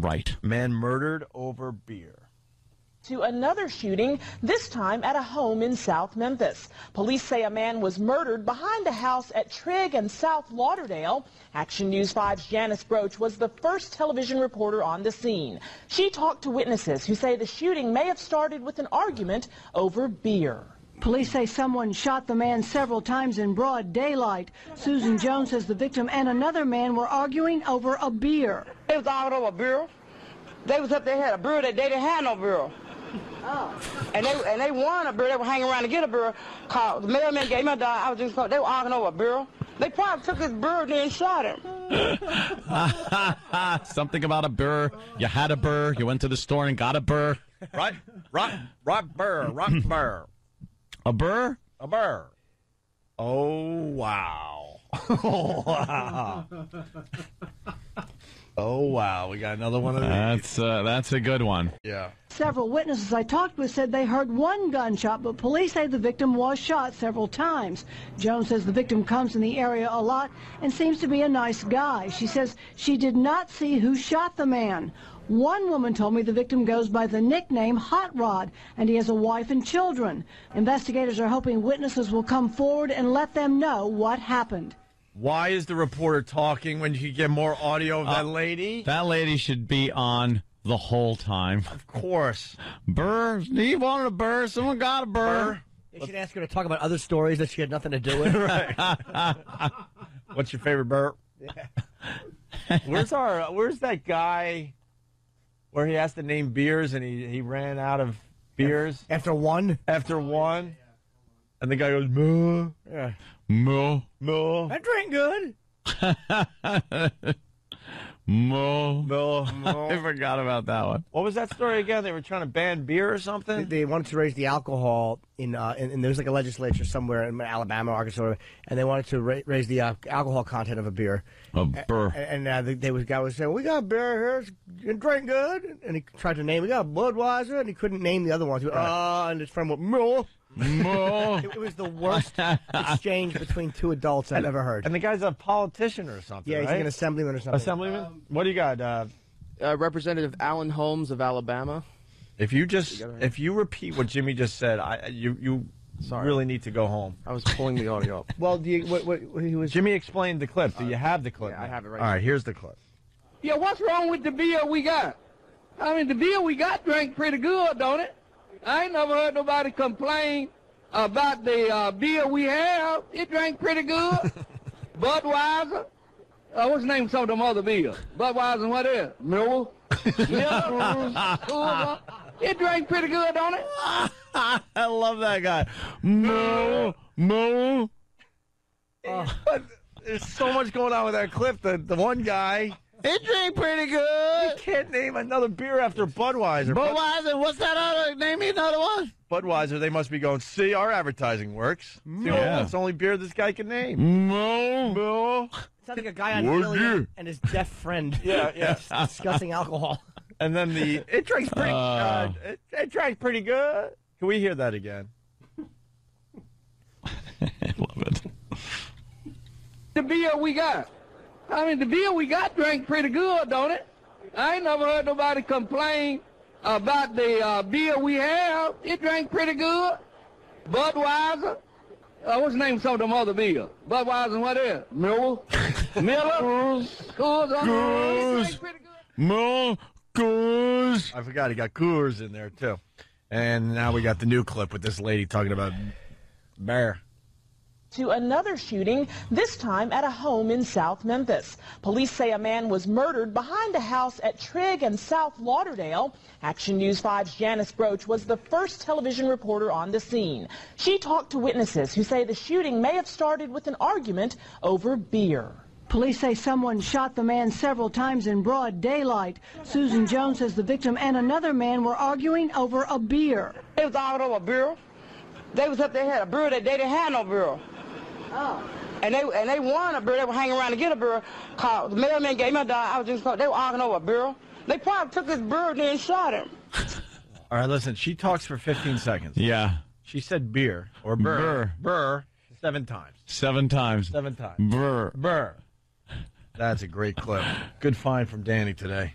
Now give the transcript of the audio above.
Right. Man murdered over beer. to another shooting, this time at a home in South Memphis. Police say a man was murdered behind a house at Trigg and South Lauderdale. Action News 5's Janice Broach was the first television reporter on the scene. She talked to witnesses who say the shooting may have started with an argument over beer. Police say someone shot the man several times in broad daylight. Susan Jones says the victim and another man were arguing over a beer. They was arguing over beer. They was up there had a beer that they didn't have no beer. Oh. And they and they won a beer. They were hanging around to get a beer. Called the mailman gave me a dime. I was just they were arguing over a beer. They probably took his beer and then shot him. Something about a burr. You had a burr. You went to the store and got a burr. Right? Rock, rock burr, rock burr. A burr? A burr. Oh, wow. oh, wow. Oh, wow. We got another one of these. That's uh, that's a good one. Yeah. Several witnesses I talked with said they heard one gunshot, but police say the victim was shot several times. Jones says the victim comes in the area a lot and seems to be a nice guy. She says she did not see who shot the man. One woman told me the victim goes by the nickname Hot Rod and he has a wife and children. Investigators are hoping witnesses will come forward and let them know what happened. Why is the reporter talking when you could get more audio of that Uh, lady? That lady should be on the whole time. Of course. Burr? He wanted a burr. Someone got a burr. They should ask her to talk about other stories that she had nothing to do with. What's your favorite burp? where's our? Where's that guy? Where he has to name beers and he he ran out of beers After one, after one, and the guy goes moo yeah. Moo. moo I drink good. Moo. moo. I forgot about that one. What was that story again? They were trying to ban beer or something. They, they wanted to raise the alcohol in, uh, in, in there was like a legislature somewhere in Alabama, Arkansas, and they wanted to ra- raise the uh, alcohol content of a beer. A burr. And, and uh, the, they was guy was saying, "We got beer here, it's, you drink good," and he tried to name. We got Budweiser, and he couldn't name the other ones. Uh, and his friend went, "Moo." Moo. It, it was the worst exchange between two adults I've ever heard. and the guy's a politician or something. Yeah, he's right? like an assemblyman or something. assemblyman. What do you got? Uh, Uh, Representative Alan Holmes of Alabama. if you just if you repeat what Jimmy just said, I you you Sorry. really need to go home. I was pulling the audio up. Well, do you, what, what, he was Jimmy explained the clip. Do you have the clip? yeah, I have it right here. All right, here's the clip. Yeah, what's wrong with the beer we got? I mean, the beer we got drank pretty good, don't it? I ain't never heard nobody complain about the uh, beer we have. It drank pretty good. Budweiser. Uh, what's the name of some of them other beers? Budweiser and what else? Miller. Miller. It drank pretty good, don't it? I love that guy. Moo, moo. But there's so much going on with that clip. The the one guy, it drank pretty good. You can't name another beer after Budweiser. Budweiser. What's that other? Name me another one. Budweiser, they must be going, see, our advertising works. See, Yeah. That's the only beer this guy can name. Moo. Moo. sounds like a guy on What Alien beer? and his deaf friend. Yeah, yeah. discussing alcohol. And then the, it drinks pretty, uh, Uh. it, it drank pretty good. Can we hear that again? I love it. The beer we got. I mean, the beer we got drank pretty good, don't it? I ain't never heard nobody complain about the uh, beer we have. It drank pretty good. Budweiser. Uh, what's the name of some of them other beers? Budweiser and what else? Miller. Miller. Coors. uh, it drank pretty good. Moo. Goose. I forgot he got Coors in there too. And now we got the new clip with this lady talking about bear. To another shooting, this time at a home in South Memphis. Police say a man was murdered behind a house at Trigg and South Lauderdale. Action News 5's Janice Broach was the first television reporter on the scene. She talked to witnesses who say the shooting may have started with an argument over beer. Police say someone shot the man several times in broad daylight. Susan Jones says the victim and another man were arguing over a beer. They was arguing over a beer. They was up there had a beer that they didn't have no beer. Oh. And they and they won a beer. They were hanging around to get a beer. Called the mailman gave me a dime. I was just they were arguing over a beer. They probably took his beer and then shot him. All right, listen. She talks for 15 seconds. Yeah. She said beer or burr. burr. Burr. Seven times. Seven times. Seven times. Burr. Burr. That's a great clip. Good find from Danny today.